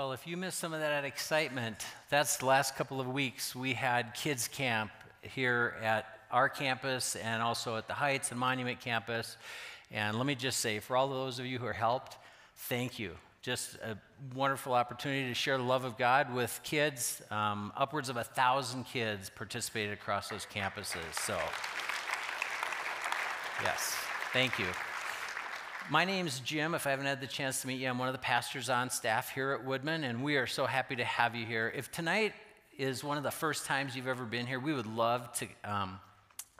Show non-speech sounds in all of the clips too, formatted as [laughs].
Well, if you missed some of that excitement, that's the last couple of weeks we had kids camp here at our campus and also at the Heights and Monument campus. And let me just say, for all those of you who are helped, thank you. Just a wonderful opportunity to share the love of God with kids. Um, upwards of a thousand kids participated across those campuses. So, yes, thank you. My name's Jim. If I haven't had the chance to meet you, I'm one of the pastors on staff here at Woodmen, and we are so happy to have you here. If tonight is one of the first times you've ever been here, we would love to um,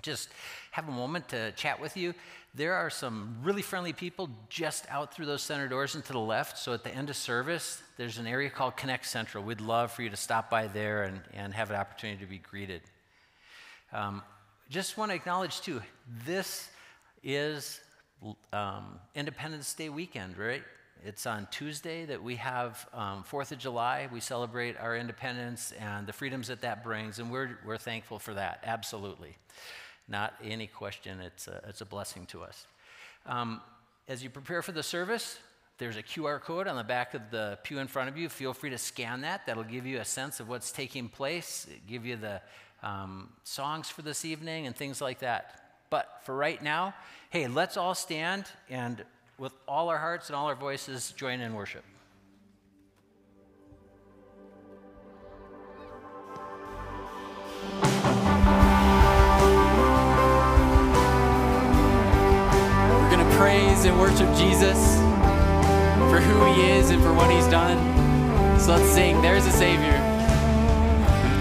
just have a moment to chat with you. There are some really friendly people just out through those center doors and to the left. So at the end of service, there's an area called Connect Central. We'd love for you to stop by there and, and have an opportunity to be greeted. Um, just want to acknowledge, too, this is um, Independence Day weekend, right? It's on Tuesday that we have um, 4th of July. We celebrate our independence and the freedoms that that brings, and we're, we're thankful for that, absolutely. Not any question, it's a, it's a blessing to us. Um, as you prepare for the service, there's a QR code on the back of the pew in front of you. Feel free to scan that. That'll give you a sense of what's taking place, It give you the um, songs for this evening, and things like that. But for right now, hey, let's all stand and with all our hearts and all our voices join in worship. We're going to praise and worship Jesus for who he is and for what he's done. So let's sing, There's a Savior.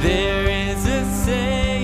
There is a Savior.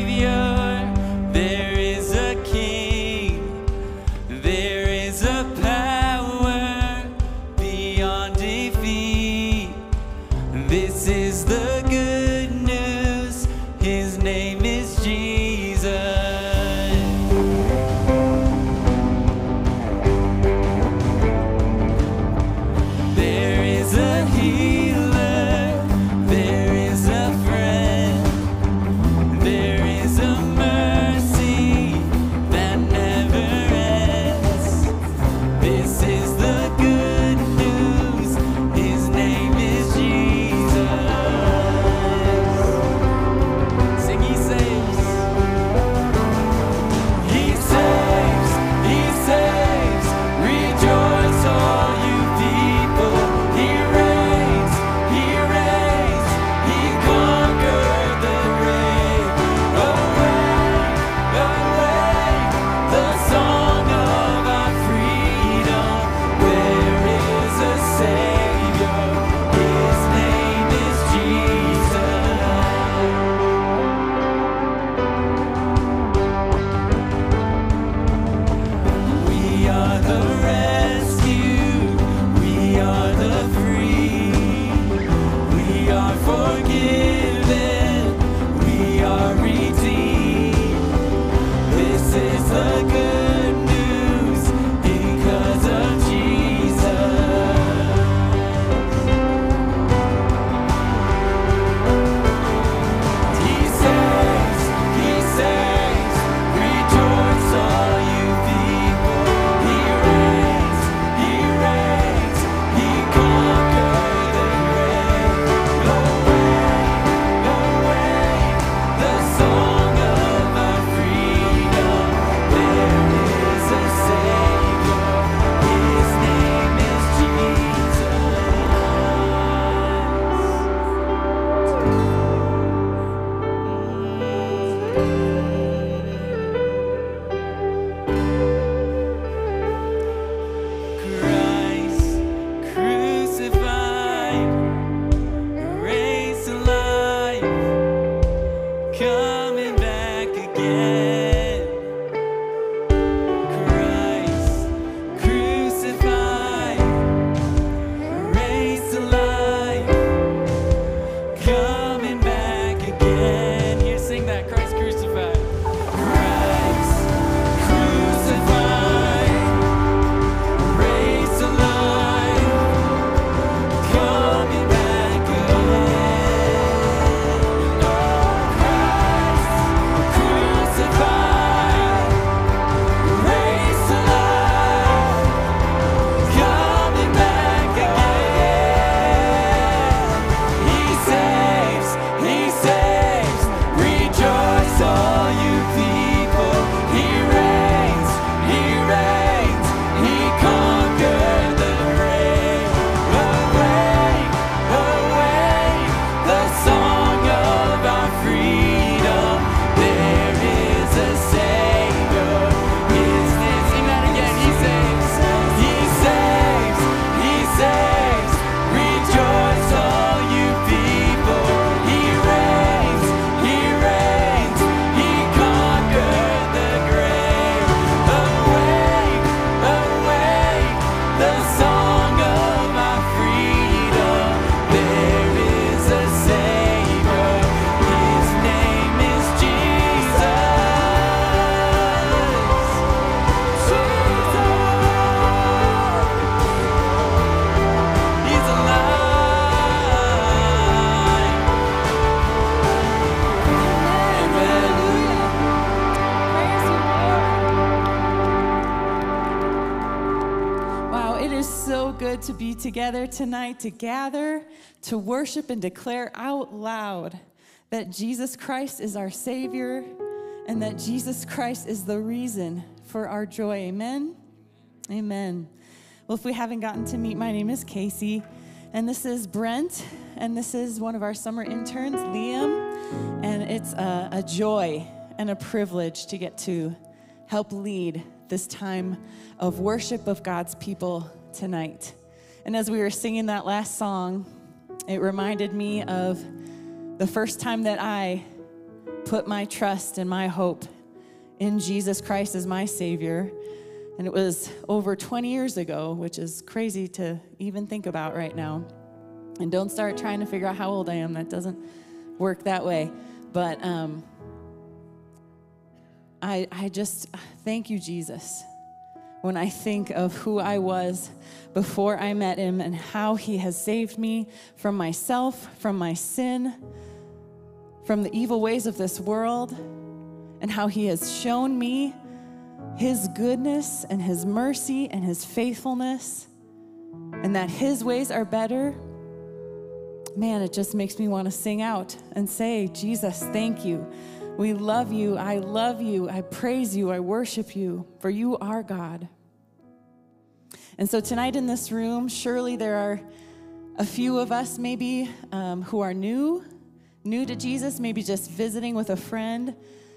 Together tonight to gather, to worship, and declare out loud that Jesus Christ is our Savior and that Jesus Christ is the reason for our joy. Amen? Amen. Well, if we haven't gotten to meet, my name is Casey, and this is Brent, and this is one of our summer interns, Liam, and it's a, a joy and a privilege to get to help lead this time of worship of God's people tonight. And as we were singing that last song, it reminded me of the first time that I put my trust and my hope in Jesus Christ as my Savior. And it was over 20 years ago, which is crazy to even think about right now. And don't start trying to figure out how old I am. That doesn't work that way. But um, I, I just thank you, Jesus, when I think of who I was before I met him and how he has saved me from myself, from my sin, from the evil ways of this world, and how he has shown me his goodness and his mercy and his faithfulness, and that his ways are better. Man, it just makes me want to sing out and say, Jesus, thank you. We love you. I love you. I praise you. I worship you, for you are God. And so tonight in this room, surely there are a few of us maybe um, who are new, new to Jesus, maybe just visiting with a friend.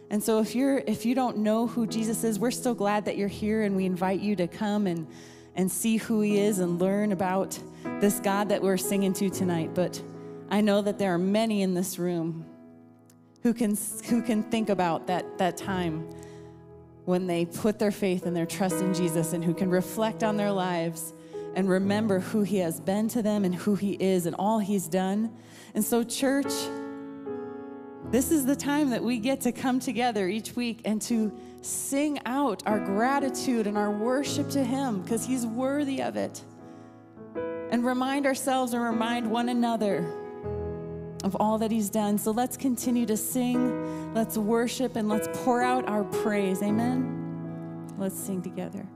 And so if you're if you don't know who Jesus is, we're still glad that you're here and we invite you to come and and see who he is and learn about this God that we're singing to tonight. But I know that there are many in this room who can who can think about that that time when they put their faith and their trust in Jesus and who can reflect on their lives and remember who He has been to them and who He is and all He's done. And so, church, this is the time that we get to come together each week and to sing out our gratitude and our worship to Him because He's worthy of it. And remind ourselves and remind one another of all that He's done. So let's continue to sing, let's worship, and let's pour out our praise. Amen. Let's sing together.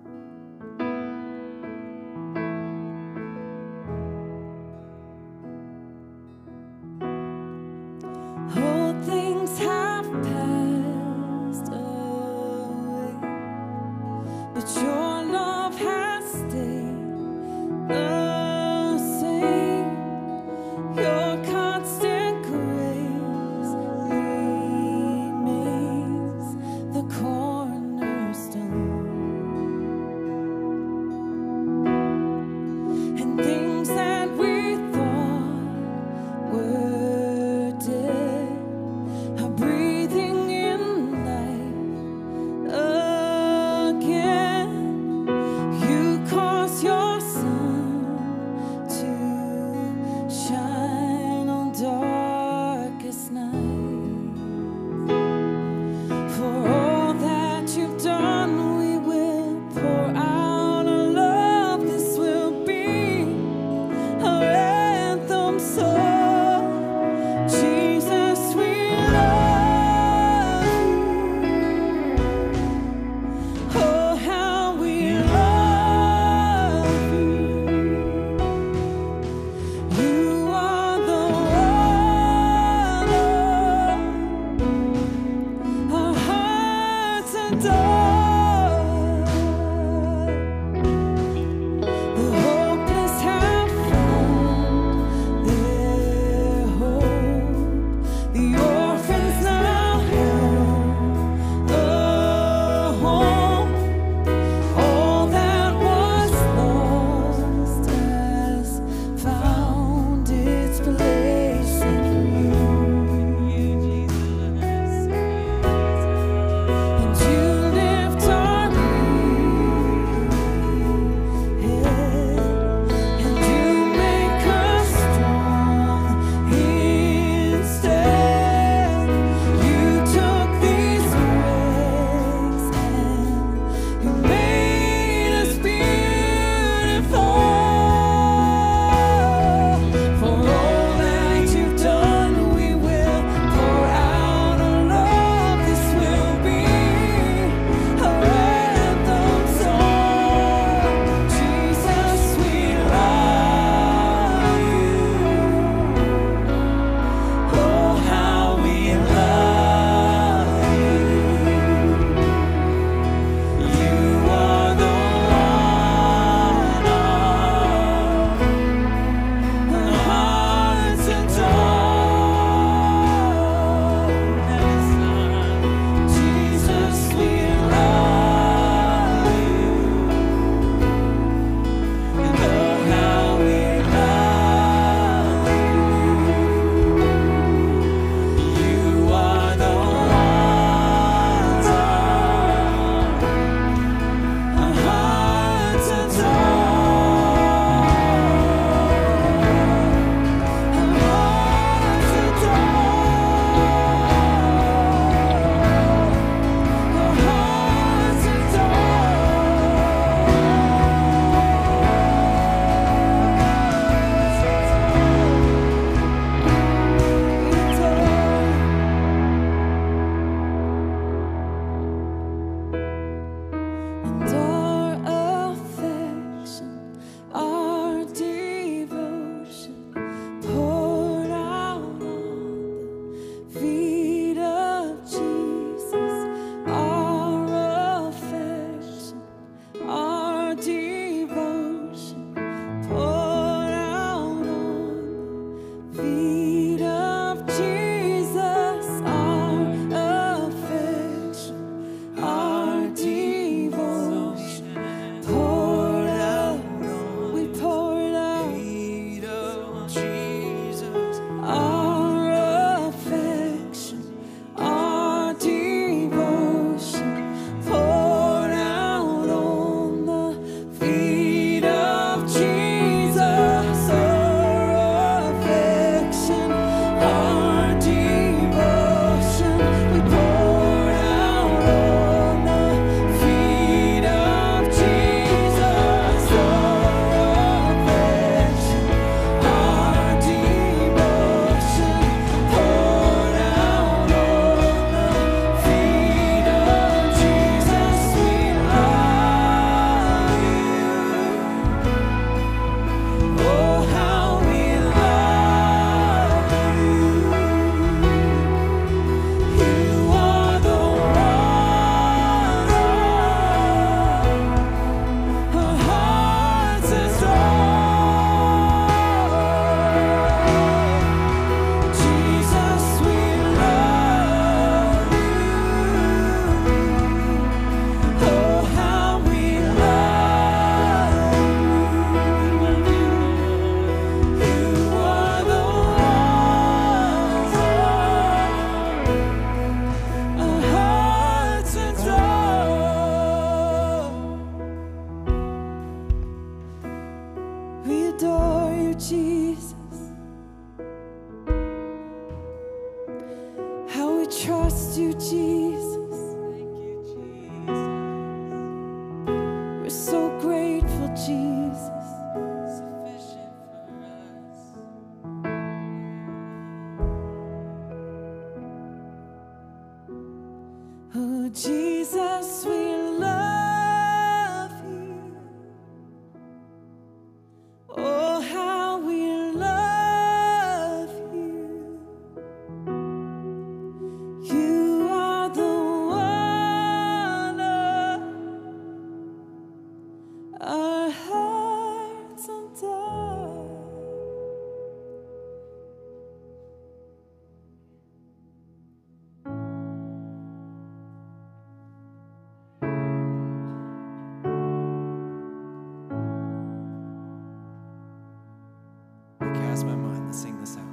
cast my mind. Let's sing this out.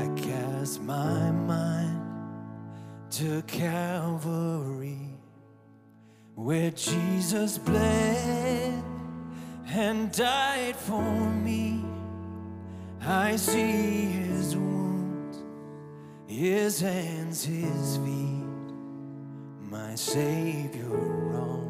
I cast my mind to Calvary, where Jesus bled and died for me. I see his wounds, his hands, his feet, my Savior wrong.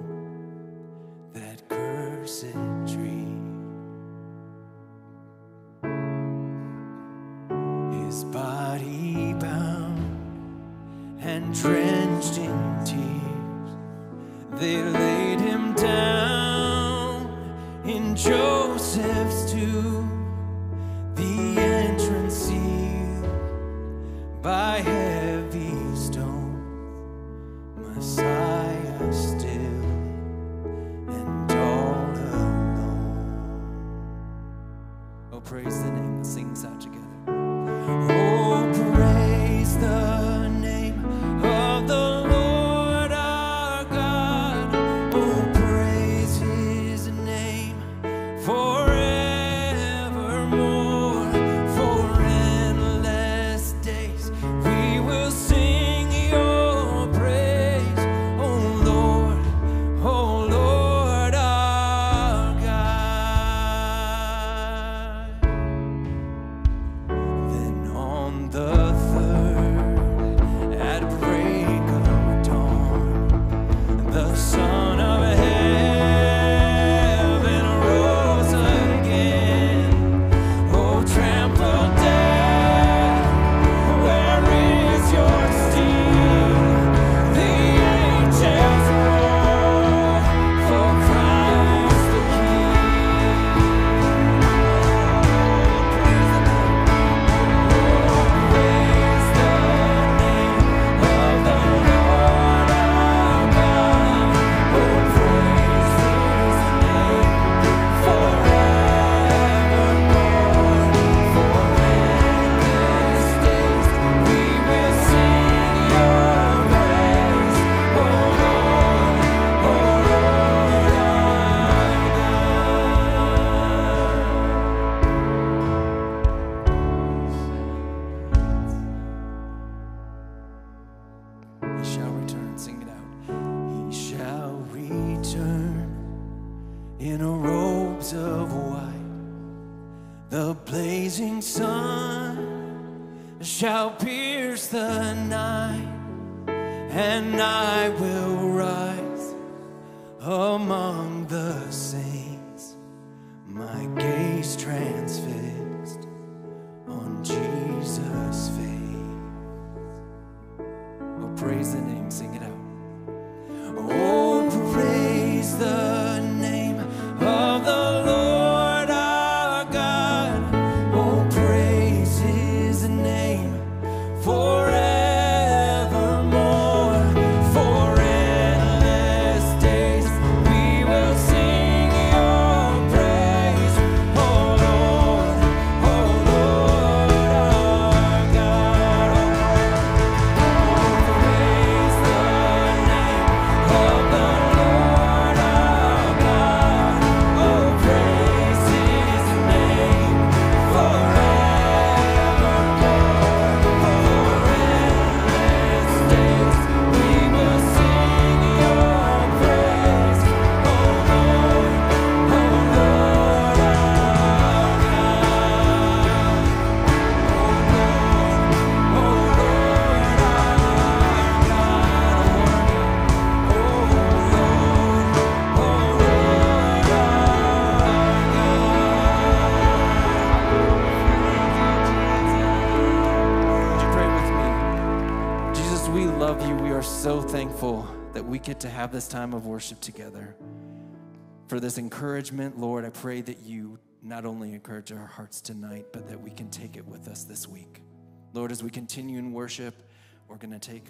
Get to have this time of worship together. For this encouragement, Lord, I pray that you not only encourage our hearts tonight, but that we can take it with us this week. Lord, as we continue in worship, we're going to take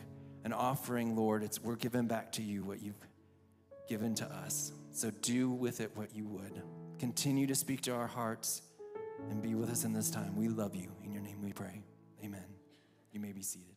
an offering, Lord. It's we're giving back to you what you've given to us. So do with it what you would. Continue to speak to our hearts and be with us in this time. We love you. In your name we pray. Amen. You may be seated.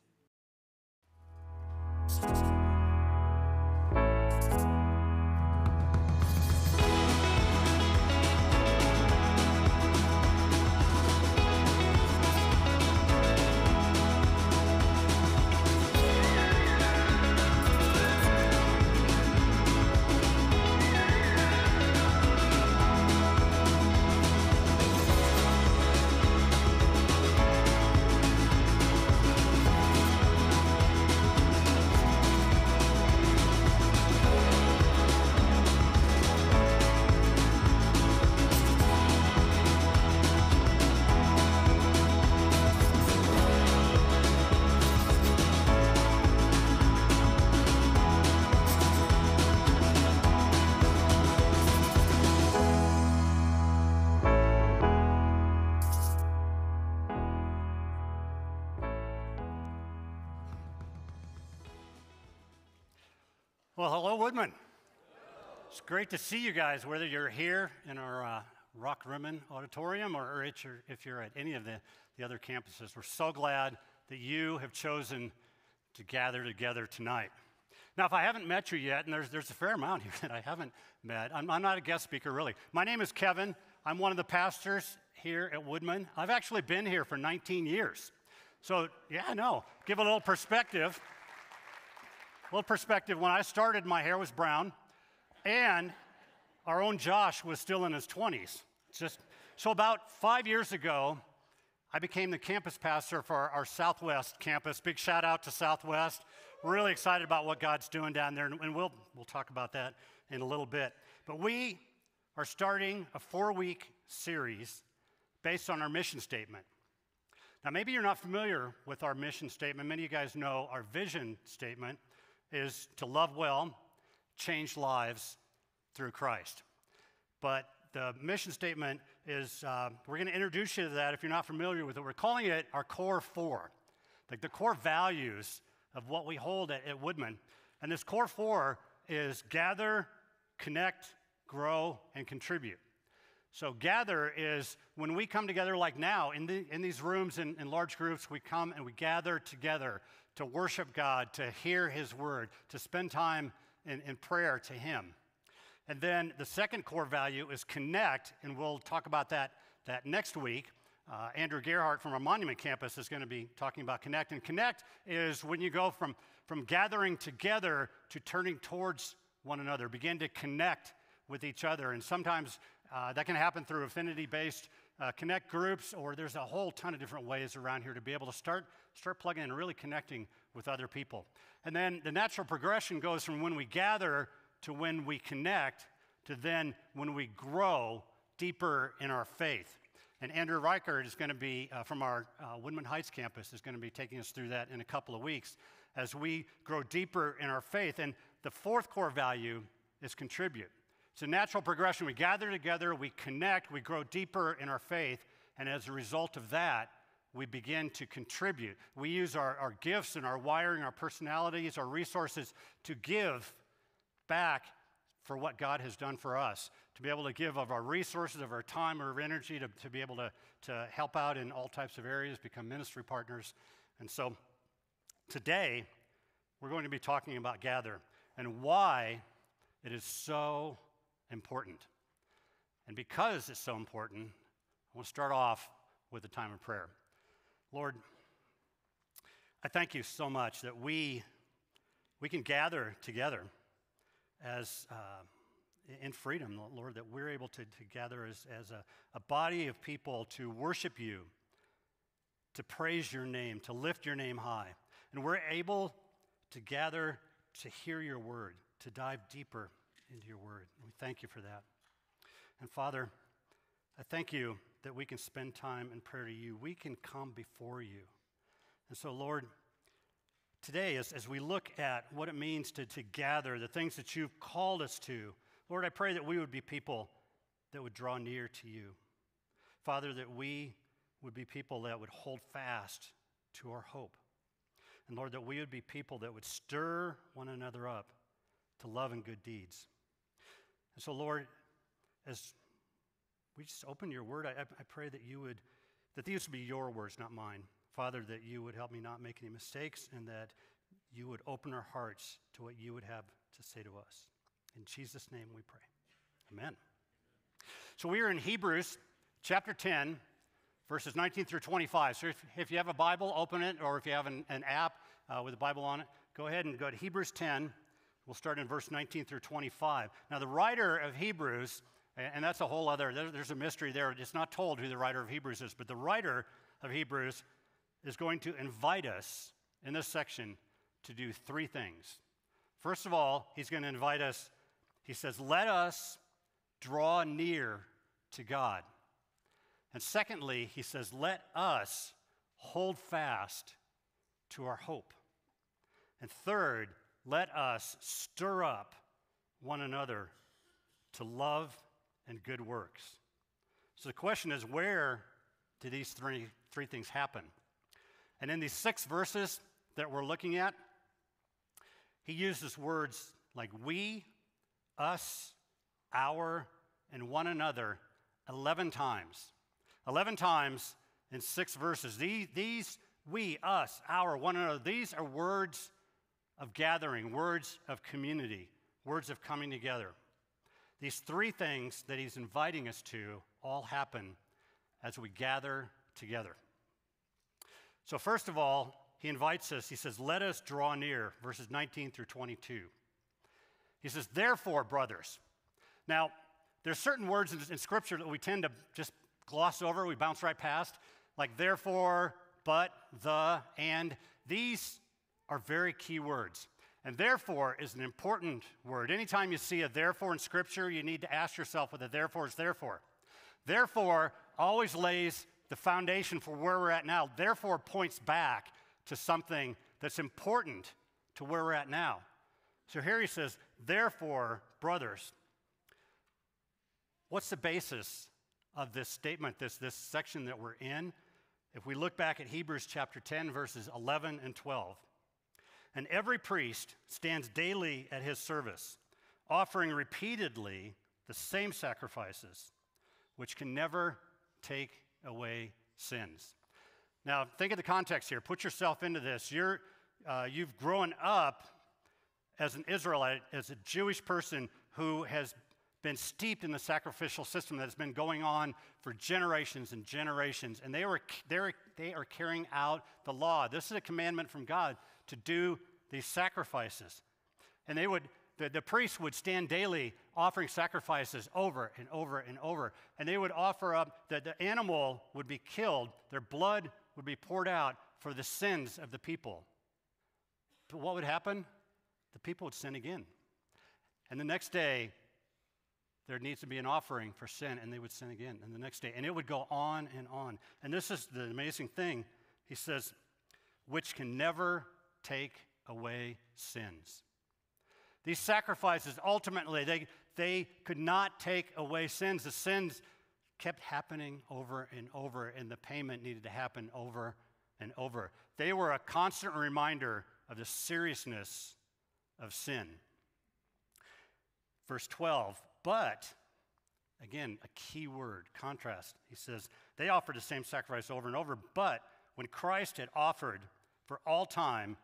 Well, hello, Woodmen. It's great to see you guys, whether you're here in our uh, Rock Rimmon Auditorium or, or at your, if you're at any of the, the other campuses. We're so glad that you have chosen to gather together tonight. Now, if I haven't met you yet, and there's, there's a fair amount [laughs] here that I haven't met, I'm, I'm not a guest speaker really. My name is Kevin. I'm one of the pastors here at Woodmen. I've actually been here for 19 years. So, yeah, no, give a little perspective little perspective when I started, my hair was brown, and our own Josh was still in his 20s. Just so about five years ago, I became the campus pastor for our, Southwest campus. Big shout out to Southwest. Really excited about what God's doing down there, and we'll, we'll talk about that in a little bit. But we are starting a four week series based on our mission statement. Now, maybe you're not familiar with our mission statement. Many of you guys know our vision statement is to love well, change lives through Christ. But the mission statement is uh, we're going to introduce you to that if you're not familiar with it. We're calling it our core four, like the core values of what we hold at, at Woodmen. And this core four is gather, connect, grow, and contribute. So, gather is when we come together, like now, in, the, in these rooms in, in large groups, we come and we gather together to worship God, to hear His word, to spend time in, in prayer to Him. And then the second core value is connect, and we'll talk about that, that next week. Uh, Andrew Gerhardt from our Monument campus is going to be talking about connect. And connect is when you go from, from gathering together to turning towards one another, begin to connect with each other. And sometimes uh, that can happen through affinity based uh, connect groups, or there's a whole ton of different ways around here to be able to start, start plugging in and really connecting with other people. And then the natural progression goes from when we gather to when we connect to then when we grow deeper in our faith. And Andrew Reichert is going to be, uh, from our uh, Woodmen Heights campus, is going to be taking us through that in a couple of weeks as we grow deeper in our faith. And the fourth core value is contribute. It's a natural progression. We gather together, we connect, we grow deeper in our faith, and as a result of that, we begin to contribute. We use our, our gifts and our wiring, our personalities, our resources to give back for what God has done for us, to be able to give of our resources, of our time, or energy, to, to be able to, to help out in all types of areas, become ministry partners. And so today, we're going to be talking about gather and why it is so important. And because it's so important, I want to start off with a time of prayer. Lord, I thank you so much that we, we can gather together as uh, in freedom, Lord, that we're able to, to gather as, as a, a body of people to worship you, to praise your name, to lift your name high. And we're able to gather to hear your word, to dive deeper into your word. We thank you for that. And Father, I thank you that we can spend time in prayer to you. We can come before you. And so, Lord, today, as, as we look at what it means to, to gather, the things that you've called us to, Lord, I pray that we would be people that would draw near to you. Father, that we would be people that would hold fast to our hope. And Lord, that we would be people that would stir one another up to love and good deeds. And so, Lord, as we just open your word, I, I pray that you would, that these would be your words, not mine. Father, that you would help me not make any mistakes and that you would open our hearts to what you would have to say to us. In Jesus' name we pray. Amen. So we are in Hebrews chapter 10, verses 19 through 25. So if, if you have a Bible, open it, or if you have an, an app uh, with a Bible on it, go ahead and go to Hebrews 10. We'll start in verse 19 through 25. Now, the writer of Hebrews, and that's a whole other, there's a mystery there. It's not told who the writer of Hebrews is, but the writer of Hebrews is going to invite us in this section to do three things. First of all, he's going to invite us, he says, let us draw near to God. And secondly, he says, let us hold fast to our hope. And third, let us stir up one another to love and good works. So the question is, where do these three, three things happen? And in these six verses that we're looking at, he uses words like we, us, our, and one another 11 times. 11 times in six verses. These, these, we, us, our, one another, these are words of gathering, words of community, words of coming together. These three things that he's inviting us to all happen as we gather together. So, first of all, he invites us, he says, Let us draw near, verses 19 through 22. He says, Therefore, brothers. Now, there's certain words in, Scripture that we tend to just gloss over, we bounce right past, like therefore, but, the, and. These are very key words. And therefore is an important word. Anytime you see a therefore in Scripture, you need to ask yourself what the therefore is therefore. Therefore always lays the foundation for where we're at now, therefore points back to something that's important to where we're at now. So here he says, therefore, brothers, What's the basis of this statement, this, this section that we're in? If we look back at Hebrews chapter 10, verses 11 and 12, and every priest stands daily at his service, offering repeatedly the same sacrifices, which can never take away sins. Now, think of the context here. Put yourself into this. You're, uh, you've grown up as an Israelite, as a Jewish person who has been steeped in the sacrificial system that has been going on for generations and generations, and they, were, they, they are carrying out the law. This is a commandment from God to do these sacrifices. And they would, the, the priests would stand daily offering sacrifices over and over and over. And they would offer up that the animal would be killed, their blood would be poured out for the sins of the people. But what would happen? The people would sin again. And the next day, there needs to be an offering for sin, and they would sin again. And the next day, and it would go on and on. And this is the amazing thing. He says, which can never take away sins. These sacrifices, ultimately, they, they could not take away sins. The sins kept happening over and over, and the payment needed to happen over and over. They were a constant reminder of the seriousness of sin. Verse 12 but, again, a key word, contrast. He says, they offered the same sacrifice over and over, but when Christ had offered for all time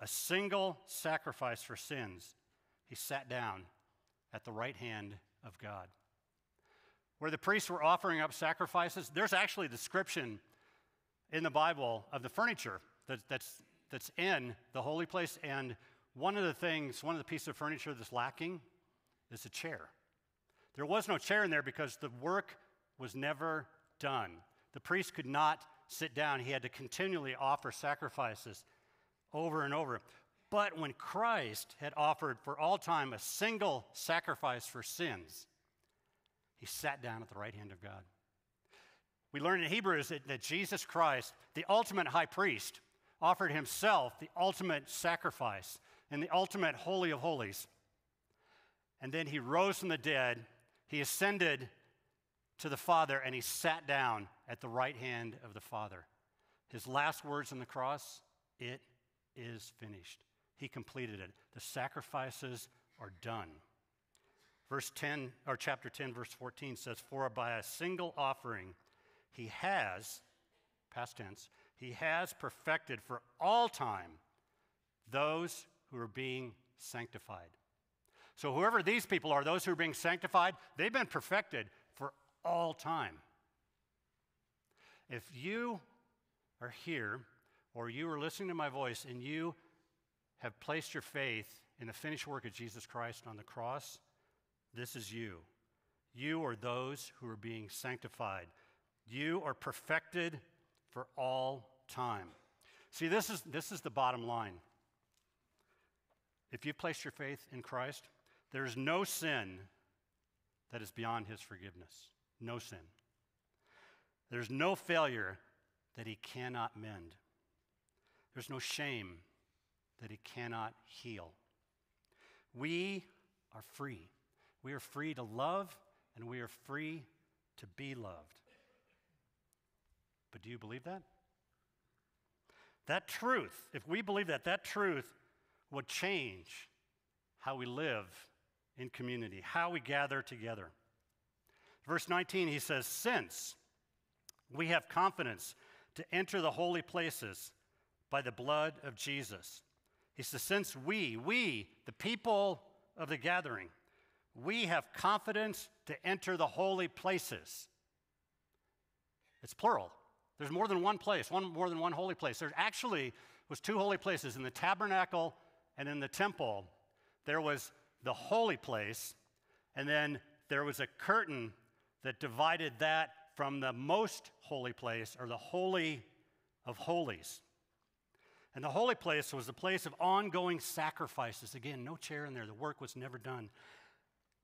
a single sacrifice for sins, he sat down at the right hand of God. Where the priests were offering up sacrifices, there's actually a description in the Bible of the furniture that, that's, that's in the holy place. And one of the things, one of the pieces of furniture that's lacking is a chair. There was no chair in there because the work was never done. The priest could not sit down, he had to continually offer sacrifices over and over. But when Christ had offered for all time a single sacrifice for sins, he sat down at the right hand of God. We learn in Hebrews that, that Jesus Christ, the ultimate high priest, offered himself the ultimate sacrifice in the ultimate Holy of Holies. And then he rose from the dead, he ascended to the Father, and he sat down at the right hand of the Father. His last words on the cross it is finished. He completed it. The sacrifices are done. Verse 10, or chapter 10, verse 14 says, For by a single offering he has, past tense, he has perfected for all time those who are being sanctified. So, whoever these people are, those who are being sanctified, they've been perfected for all time. If you are here or you are listening to my voice and you have placed your faith in the finished work of Jesus Christ on the cross, this is you. You are those who are being sanctified. You are perfected for all time. See, this is, this is the bottom line. If you've placed your faith in Christ, there is no sin that is beyond his forgiveness. No sin. There's no failure that he cannot mend. There's no shame that it cannot heal. We are free. We are free to love and we are free to be loved. But do you believe that? That truth, if we believe that, that truth would change how we live in community, how we gather together. Verse 19, he says, Since we have confidence to enter the holy places by the blood of Jesus. He says, Since we, we, the people of the gathering, we have confidence to enter the holy places. It's plural. There's more than one place, one more than one holy place. There actually was two holy places in the tabernacle and in the temple. There was the holy place, and then there was a curtain that divided that from the most holy place, or the holy of holies. And the holy place was a place of ongoing sacrifices. Again, no chair in there. The work was never done.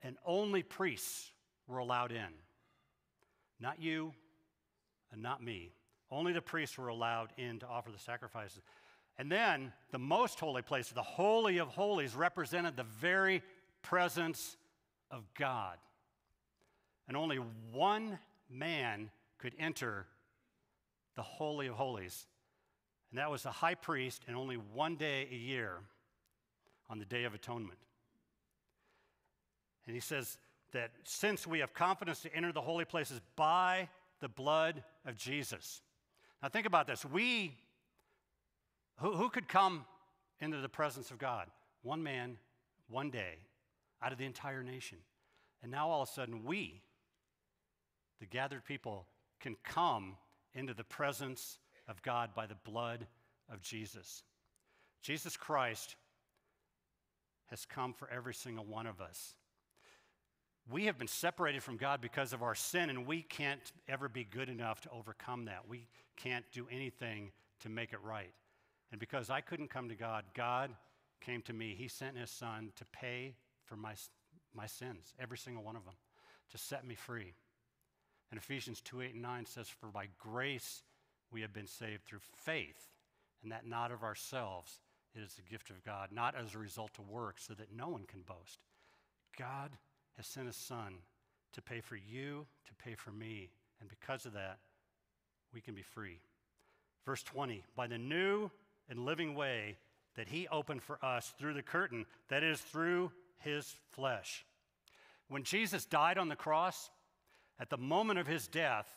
And only priests were allowed in. Not you and not me. Only the priests were allowed in to offer the sacrifices. And then the most holy place, the Holy of Holies, represented the very presence of God. And only one man could enter the Holy of Holies. And that was the high priest, and only one day a year on the Day of Atonement. And he says that since we have confidence to enter the holy places by the blood of Jesus. Now, think about this. We, who, who could come into the presence of God? One man, one day, out of the entire nation. And now all of a sudden, we, the gathered people, can come into the presence of God by the blood of Jesus. Jesus Christ has come for every single one of us. We have been separated from God because of our sin, and we can't ever be good enough to overcome that. We can't do anything to make it right. And because I couldn't come to God, God came to me. He sent His Son to pay for my, my sins, every single one of them, to set me free. And Ephesians 2 8 and 9 says, For by grace we have been saved through faith, and that not of ourselves. It is the gift of God, not as a result of works, so that no one can boast. God has sent his son to pay for you, to pay for me. And because of that, we can be free. Verse 20 by the new and living way that he opened for us through the curtain, that is, through his flesh. When Jesus died on the cross, at the moment of his death,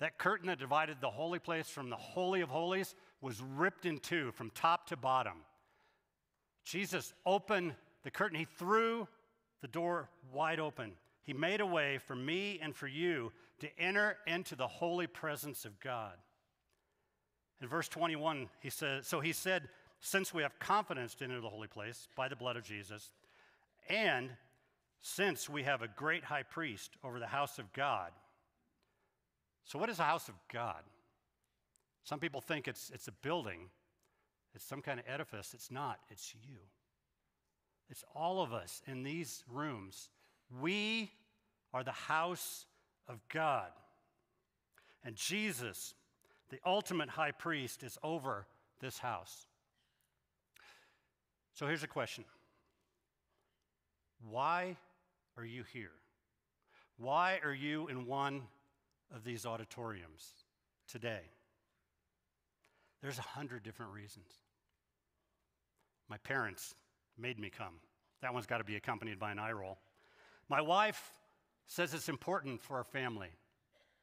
that curtain that divided the holy place from the Holy of Holies was ripped in two from top to bottom. Jesus opened the curtain, he threw the door wide open. He made a way for me and for you to enter into the holy presence of God. In verse 21, he says, So he said, Since we have confidence to enter the holy place by the blood of Jesus, and since we have a great high priest over the house of God. So, what is a house of God? Some people think it's, it's a building, it's some kind of edifice. It's not, it's you. It's all of us in these rooms. We are the house of God. And Jesus, the ultimate high priest, is over this house. So here's a question Why are you here? Why are you in one of these auditoriums today? There's a hundred different reasons. My parents made me come. That one's got to be accompanied by an eye roll. My wife says it's important for our family,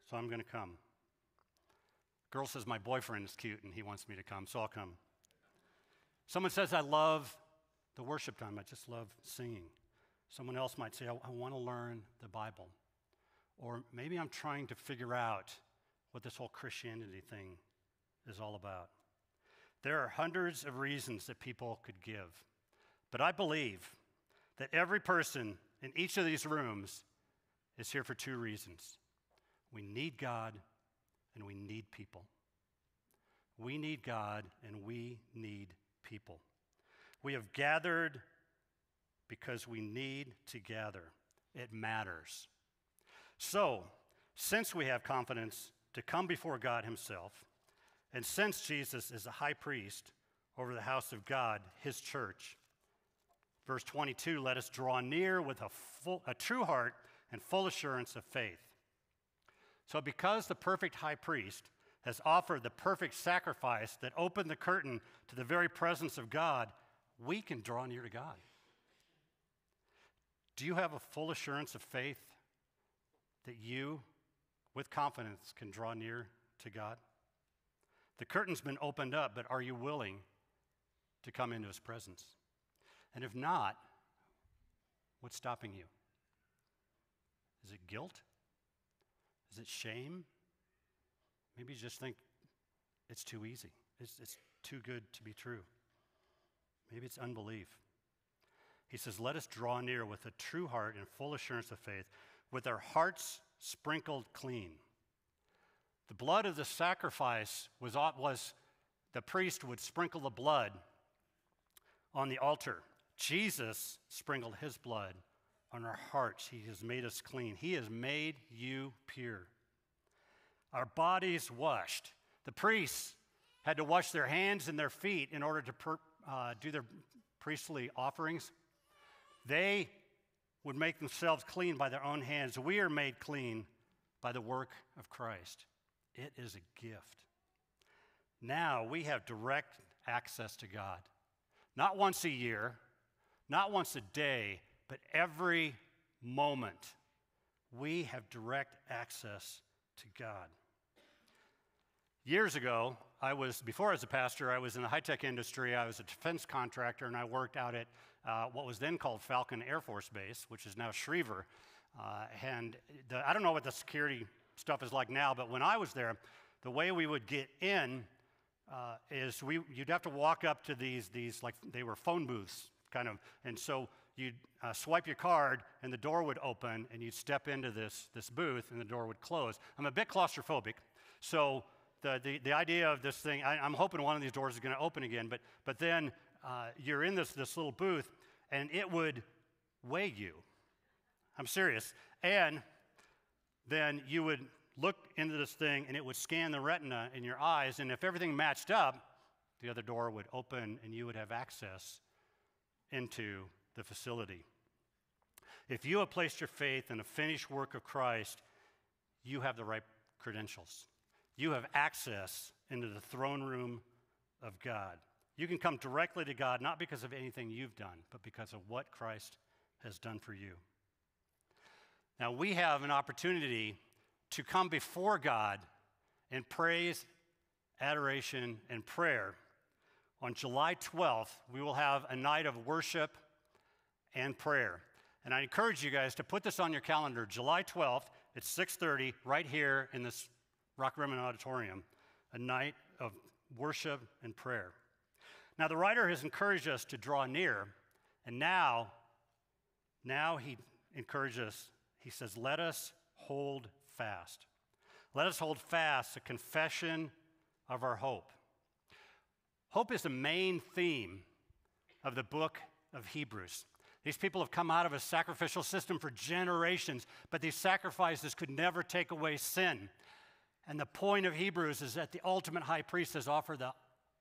so I'm going to come. Girl says my boyfriend is cute and he wants me to come, so I'll come. Someone says I love the worship time, I just love singing. Someone else might say, I, I want to learn the Bible. Or maybe I'm trying to figure out what this whole Christianity thing is all about. There are hundreds of reasons that people could give, but I believe that every person in each of these rooms is here for two reasons. We need God and we need people. We need God and we need people. We have gathered because we need to gather. It matters. So, since we have confidence to come before God Himself, and since Jesus is a high priest over the house of God, His church, verse 22 let us draw near with a, full, a true heart and full assurance of faith. So, because the perfect high priest has offered the perfect sacrifice that opened the curtain to the very presence of God, we can draw near to God. Do you have a full assurance of faith that you, with confidence, can draw near to God? The curtain's been opened up, but are you willing to come into his presence? And if not, what's stopping you? Is it guilt? Is it shame? Maybe you just think it's too easy, it's, it's too good to be true. Maybe it's unbelief. He says, Let us draw near with a true heart and full assurance of faith, with our hearts sprinkled clean. The blood of the sacrifice was, was the priest would sprinkle the blood on the altar. Jesus sprinkled his blood on our hearts. He has made us clean. He has made you pure. Our bodies washed. The priests had to wash their hands and their feet in order to per, uh, do their priestly offerings. They would make themselves clean by their own hands. We are made clean by the work of Christ. It is a gift. Now we have direct access to God. Not once a year, not once a day, but every moment. We have direct access to God. Years ago, I was, before I was a pastor, I was in the high tech industry. I was a defense contractor, and I worked out at uh, what was then called Falcon Air Force Base, which is now Schriever. Uh, and the, I don't know what the security stuff is like now, but when I was there, the way we would get in uh, is we, you'd have to walk up to these, these, like they were phone booths, kind of. And so you'd uh, swipe your card, and the door would open, and you'd step into this, this booth, and the door would close. I'm a bit claustrophobic, so the, the, the idea of this thing, I, am hoping one of these doors is going to open again, but, but then uh, you're in this, this little booth, and it would weigh you. I'm serious. And then you would look into this thing, and it would scan the retina in your eyes, and if everything matched up, the other door would open, and you would have access into the facility. If you have placed your faith in the finished work of Christ, you have the right credentials. You have access into the throne room of God. You can come directly to God not because of anything you've done, but because of what Christ has done for you. Now, we have an opportunity to come before God in praise, adoration, and prayer. On July 12th, we will have a night of worship and prayer. And I encourage you guys to put this on your calendar. July 12th, it's 6:30 right here in this Rockrimmon Auditorium, a night of worship and prayer. Now, the writer has encouraged us to draw near, and now, now he encourages us, he says, let us hold fast. Let us hold fast the confession of our hope. Hope is the main theme of the book of Hebrews. These people have come out of a sacrificial system for generations, but these sacrifices could never take away sin. And the point of Hebrews is that the ultimate high priest has offered the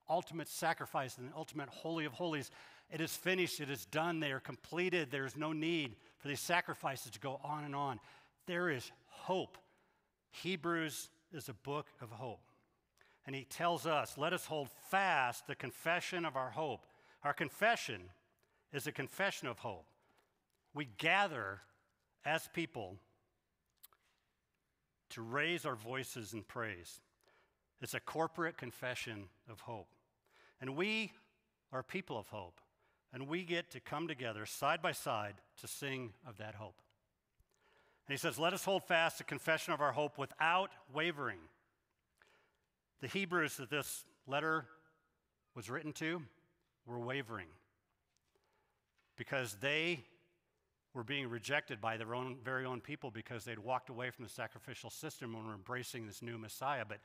ultimate sacrifice and the ultimate holy of holies. It is finished, it is done, they are completed. There's no need for these sacrifices to go on and on. There is hope. Hebrews is a book of hope. And he tells us, let us hold fast the confession of our hope. Our confession is a confession of hope. We gather as people to raise our voices in praise. It's a corporate confession of hope. And we are people of hope. And we get to come together side by side to sing of that hope. And he says, Let us hold fast the confession of our hope without wavering. The Hebrews that this letter was written to were wavering because they were being rejected by their own very own people because they'd walked away from the sacrificial system and were embracing this new Messiah. But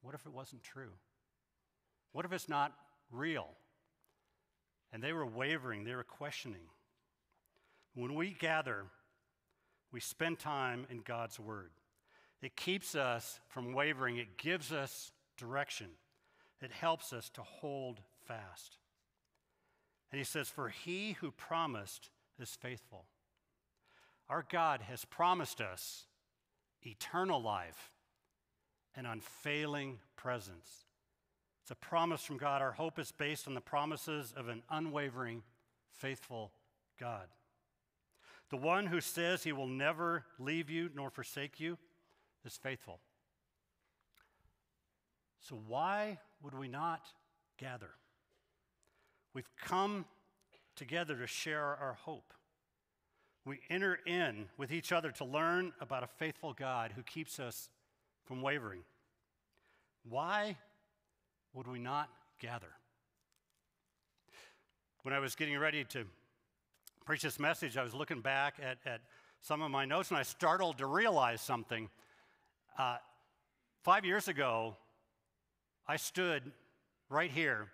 what if it wasn't true? What if it's not real? And they were wavering, they were questioning. When we gather, we spend time in God's Word. It keeps us from wavering, it gives us direction, it helps us to hold fast. And he says, For he who promised is faithful. Our God has promised us eternal life and unfailing presence. It's a promise from God. Our hope is based on the promises of an unwavering, faithful God. The one who says he will never leave you nor forsake you is faithful. So, why would we not gather? We've come together to share our hope. We enter in with each other to learn about a faithful God who keeps us from wavering. Why would we not gather? When I was getting ready to preach this message, I was looking back at, at some of my notes and I startled to realize something. Uh, five years ago, I stood right here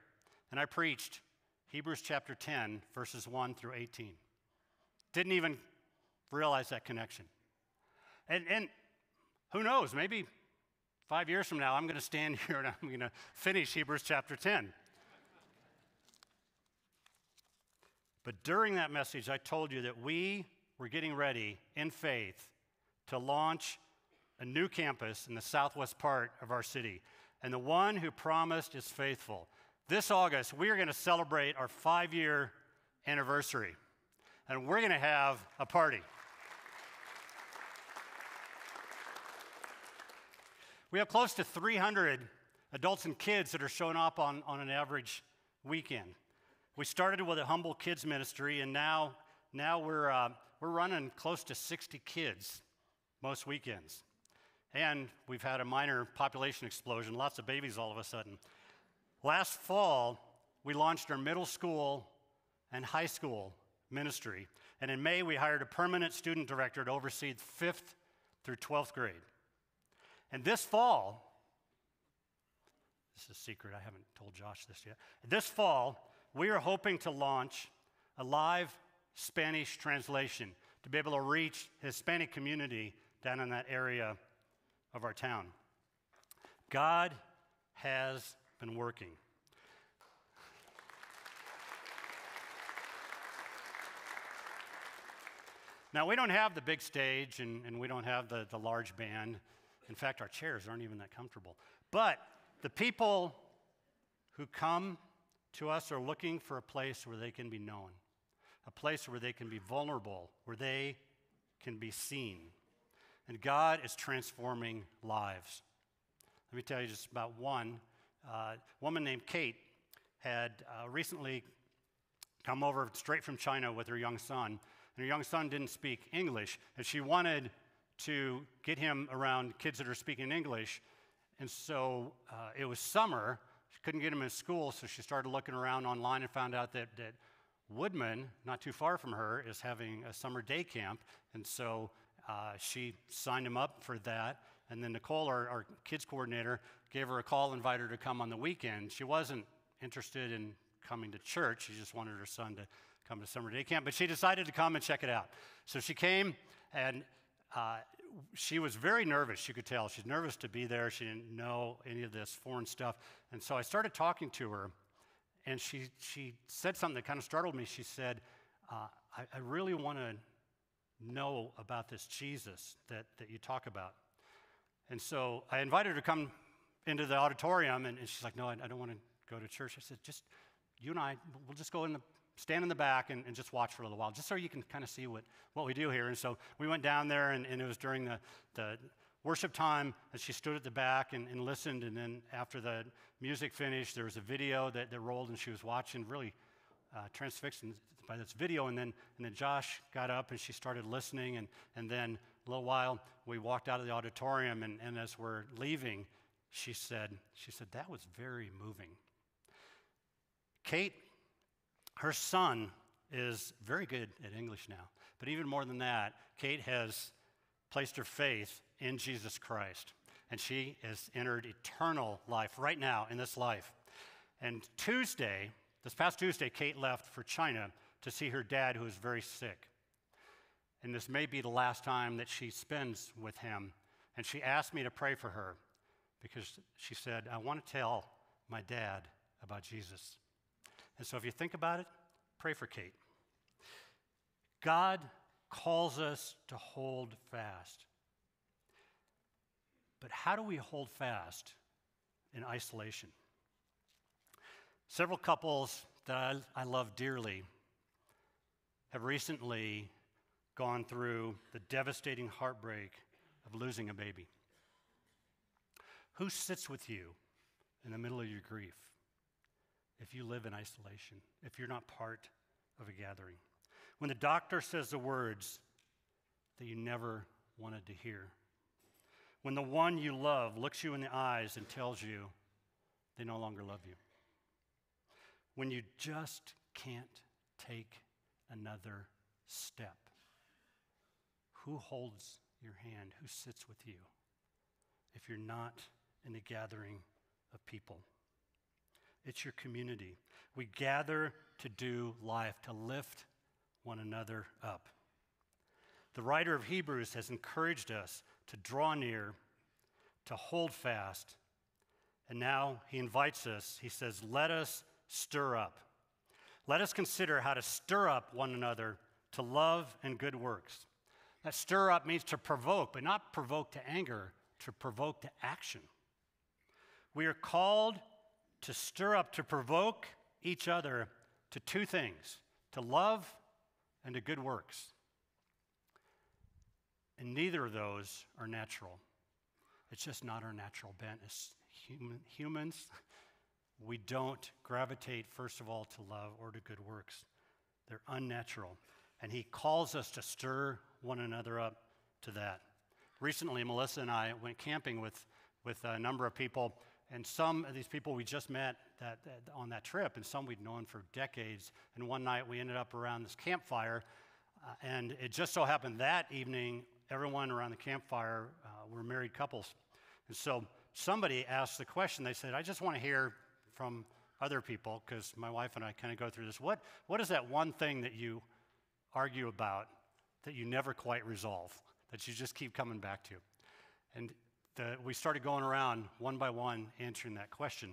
and I preached Hebrews chapter 10, verses 1 through 18. Didn't even realize that connection. And, and who knows, maybe five years from now, I'm going to stand [laughs] here and I'm going to finish Hebrews chapter 10. But during that message, I told you that we were getting ready in faith to launch a new campus in the southwest part of our city. And the one who promised is faithful. This August, we are going to celebrate our five year anniversary, and we're going to have a party. We have close to 300 adults and kids that are showing up on, on an average weekend. We started with a humble kids ministry, and now, now we're, uh, we're running close to 60 kids most weekends. And we've had a minor population explosion, lots of babies all of a sudden. Last fall, we launched our middle school and high school ministry. And in May, we hired a permanent student director to oversee 5th through 12th grade. And this fall, this is a secret, I haven't told Josh this yet. This fall, we are hoping to launch a live Spanish translation to be able to reach Hispanic community down in that area of our town. God has been working. Now, we don't have the big stage and, and we don't have the, the large band. In fact, our chairs aren't even that comfortable. But the people who come to us are looking for a place where they can be known, a place where they can be vulnerable, where they can be seen. And God is transforming lives. Let me tell you just about one. Uh, woman named Kate had uh, recently come over straight from China with her young son. And her young son didn't speak English, and she wanted to get him around kids that are speaking English. And so uh, it was summer, She couldn't get him in school, so she started looking around online and found out that, that Woodmen, not too far from her, is having a summer day camp. And so uh, she signed him up for that. And then Nicole, our, our kids coordinator, gave her a call, invited her to come on the weekend. She wasn't interested in coming to church, she just wanted her son to come to summer day camp. But she decided to come and check it out. So she came, and uh, she was very nervous. You could tell she's nervous to be there. She didn't know any of this foreign stuff. And so I started talking to her, and she, she said something that kind of startled me. She said, uh, I, I really want to know about this Jesus that, that you talk about. And so I invited her to come into the auditorium, and, and she's like, No, I, I don't want to go to church. I said, Just you and I, we'll just go in the stand in the back and, and, just watch for a little while, just so you can kind of see what, what we do here. And so we went down there, and, and it was during the, the worship time, and she stood at the back and, and, listened. And then after the music finished, there was a video that, that rolled, and she was watching, really uh, transfixed by this video. And then, and then Josh got up, and she started listening. And, and then a little while, we walked out of the auditorium, and, and as we're leaving, she said, she said, that was very moving. Kate her son is very good at English now. But even more than that, Kate has placed her faith in Jesus Christ. And she has entered eternal life right now in this life. And Tuesday, this past Tuesday, Kate left for China to see her dad, who is very sick. And this may be the last time that she spends with him. And she asked me to pray for her because she said, I want to tell my dad about Jesus. And so if you think about it, pray for Kate. God calls us to hold fast. But how do we hold fast in isolation? Several couples that I, I love dearly have recently gone through the devastating heartbreak of losing a baby. Who sits with you in the middle of your grief? If you live in isolation, if you're not part of a gathering. When the doctor says the words that you never wanted to hear, when the one you love looks you in the eyes and tells you they no longer love you, when you just can't take another step, who holds your hand? Who sits with you if you're not in a gathering of people? It's your community. We gather to do life, to lift one another up. The writer of Hebrews has encouraged us to draw near, to hold fast, and now he invites us, he says, let us stir up. Let us consider how to stir up one another to love and good works. That stir up means to provoke, but not provoke to anger, to provoke to action. We are called to stir up, to provoke each other to two things to love and to good works. And neither of those are natural. It's just not our natural bent. As human, humans, we don't gravitate, first of all, to love or to good works. They're unnatural. And he calls us to stir one another up to that. Recently, Melissa and I went camping with, with a number of people and some of these people we just met that, that, on that trip, and some we'd known for decades. And one night we ended up around this campfire, uh, and it just so happened that evening, everyone around the campfire uh, were married couples. And so somebody asked the question, they said, I just want to hear from other people, because my wife and I kind of go through this. What, what is that one thing that you argue about that you never quite resolve, that you just keep coming back to? And the, we started going around one by one answering that question.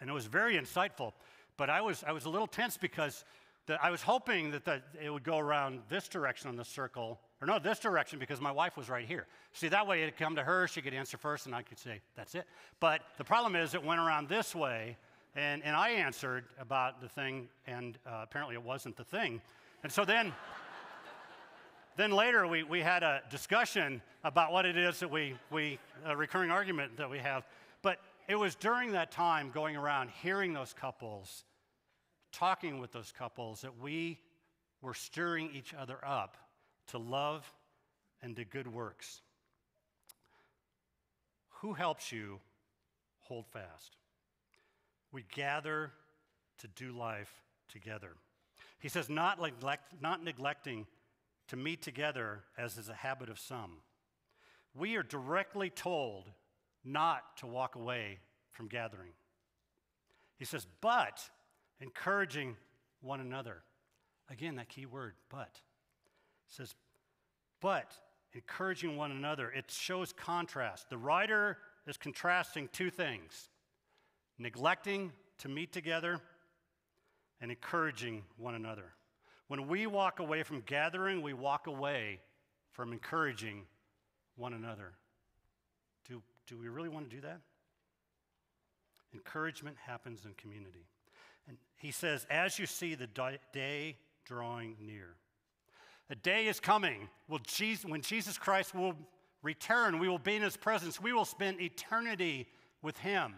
And it was very insightful, but I was, I was a little tense because the, I was hoping that the, it would go around this direction on the circle, or no, this direction because my wife was right here. See, that way it'd come to her, she could answer first, and I could say, that's it. But the problem is, it went around this way, and, and I answered about the thing, and uh, apparently it wasn't the thing. And so then. Then later, we, we had a discussion about what it is that we, we, a recurring argument that we have. But it was during that time going around hearing those couples, talking with those couples, that we were stirring each other up to love and to good works. Who helps you hold fast? We gather to do life together. He says, not, neglect, not neglecting to meet together, as is a habit of some. We are directly told not to walk away from gathering. He says, but encouraging one another. Again, that key word, but. He says, but encouraging one another. It shows contrast. The writer is contrasting two things neglecting to meet together and encouraging one another. When we walk away from gathering, we walk away from encouraging one another. Do, do we really want to do that? Encouragement happens in community. And he says, as you see the day drawing near, a day is coming when Jesus Christ will return. We will be in his presence. We will spend eternity with him.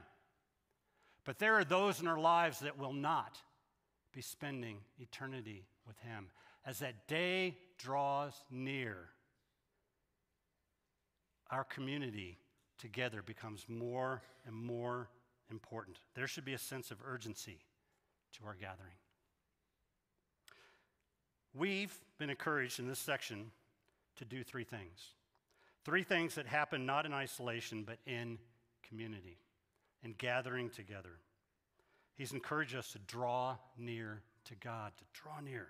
But there are those in our lives that will not be spending eternity with him. As that day draws near, our community together becomes more and more important. There should be a sense of urgency to our gathering. We've been encouraged in this section to do three things. Three things that happen not in isolation, but in community and gathering together. He's encouraged us to draw near to God, to draw near.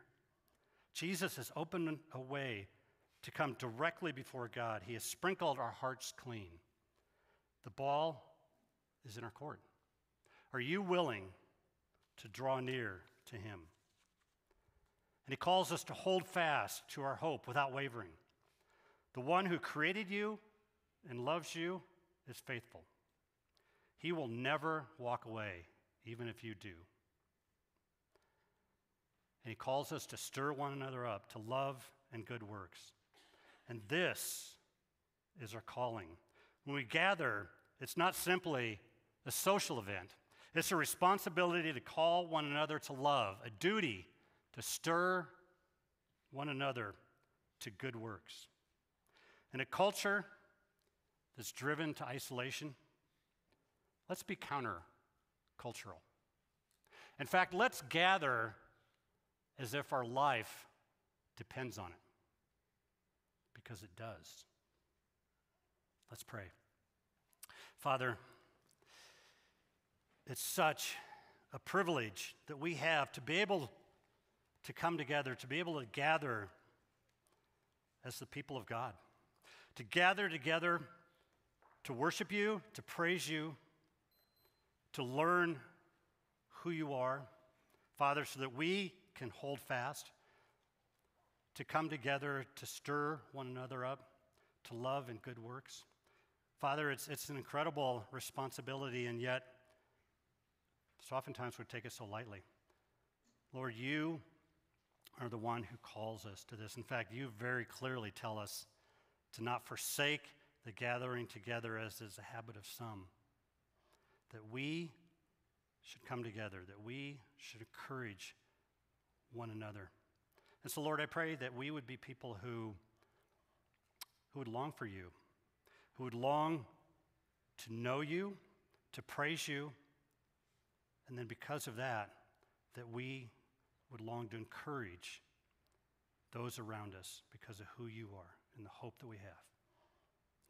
Jesus has opened a way to come directly before God. He has sprinkled our hearts clean. The ball is in our court. Are you willing to draw near to Him? And He calls us to hold fast to our hope without wavering. The one who created you and loves you is faithful. He will never walk away, even if you do. And He calls us to stir one another up to love and good works. And this is our calling. When we gather, it's not simply a social event, it's a responsibility to call one another to love, a duty to stir one another to good works. In a culture that's driven to isolation, let's be countercultural. In fact, let's gather as if our life depends on it, because it does. Let's pray. Father, it's such a privilege that we have to be able to come together, to be able to gather as the people of God, to gather together to worship you, to praise you, to learn who you are, Father, so that we can hold fast, to come together to stir one another up, to love and good works. Father, it's, it's an incredible responsibility, and yet, so oftentimes we take it so lightly. Lord, you are the one who calls us to this. In fact, you very clearly tell us to not forsake the gathering together as is a habit of some, that we should come together, that we should encourage one another. And so, Lord, I pray that we would be people who, who would long for you, who would long to know you, to praise you, and then because of that, that we would long to encourage those around us because of who you are and the hope that we have.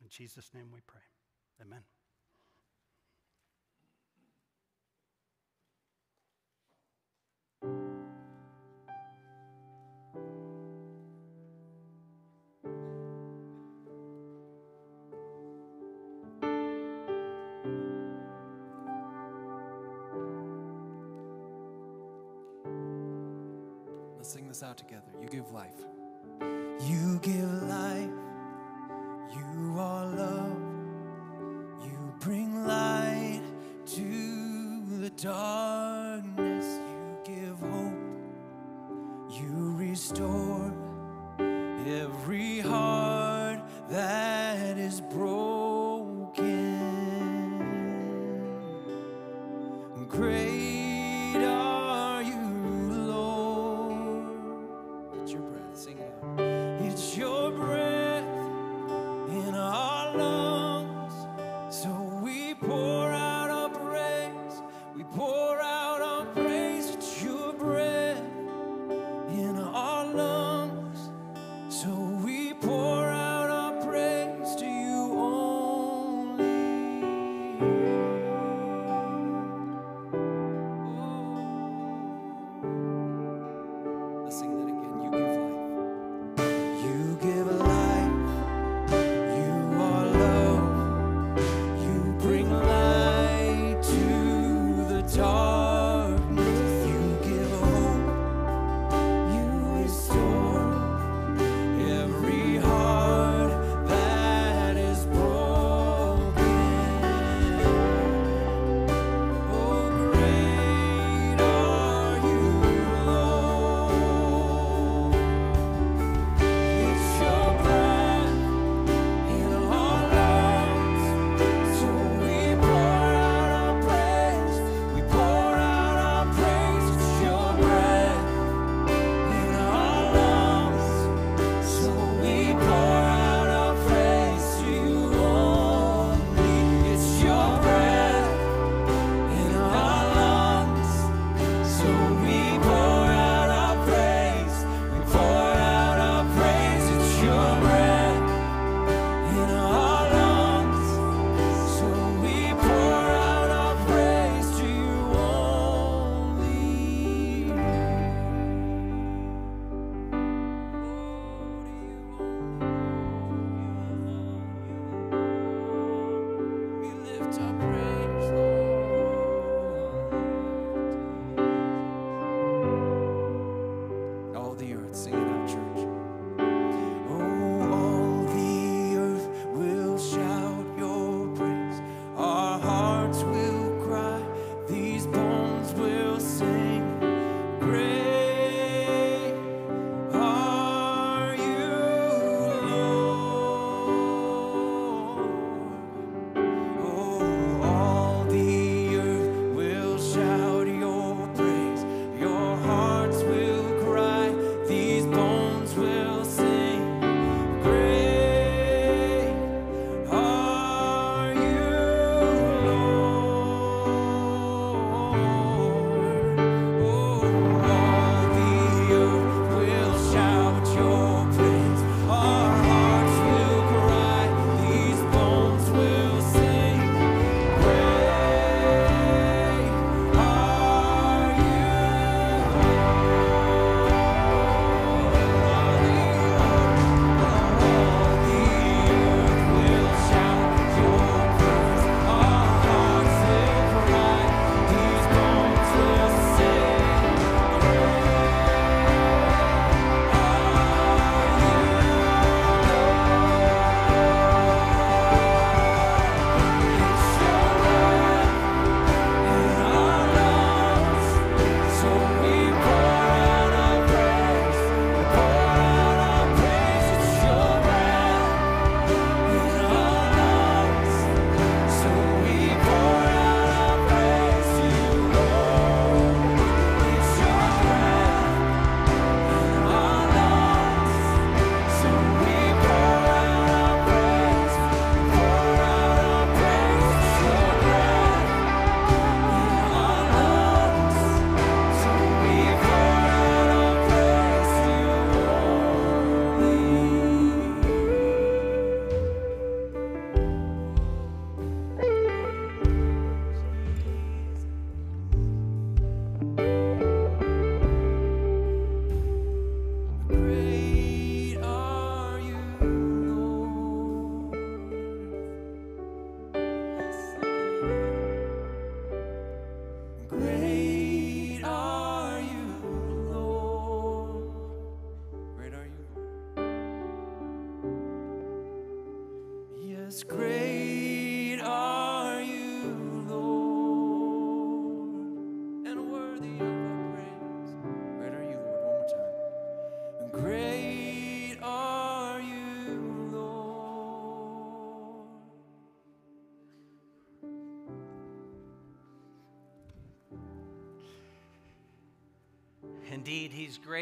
In Jesus' name we pray. Amen. Out together. You give life. You give life. You are love. You bring light to the darkness.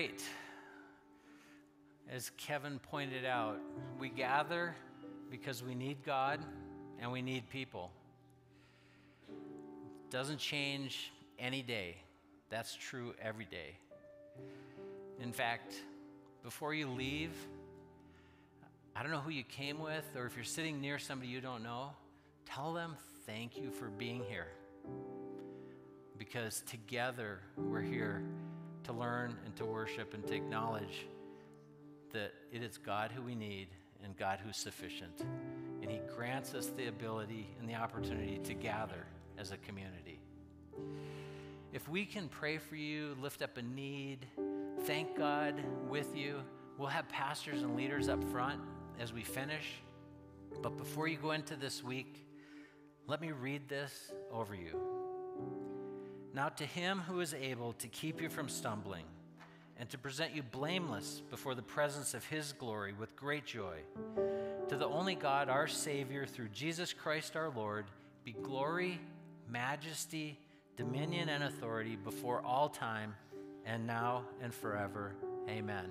Great. As Kevin pointed out, we gather because we need God and we need people. Doesn't change any day. That's true every day. In fact, before you leave, I don't know who you came with, or if you're sitting near somebody you don't know, tell them thank you for being here. Because together we're here to learn and to worship and to acknowledge that it is God who we need and God who's sufficient. And He grants us the ability and the opportunity to gather as a community. If we can pray for you, lift up a need, thank God with you, we'll have pastors and leaders up front as we finish. But before you go into this week, let me read this over you. Now, to him who is able to keep you from stumbling and to present you blameless before the presence of his glory with great joy, to the only God, our Savior, through Jesus Christ our Lord, be glory, majesty, dominion, and authority before all time, and now and forever. Amen.